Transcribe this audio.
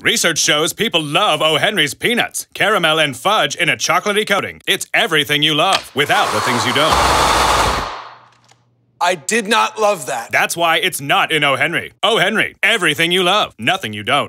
Research shows people love O. Henry's peanuts, caramel, and fudge in a chocolatey coating. It's everything you love, without the things you don't. I did not love that. That's why it's not in O. Henry. O. Henry, everything you love, nothing you don't.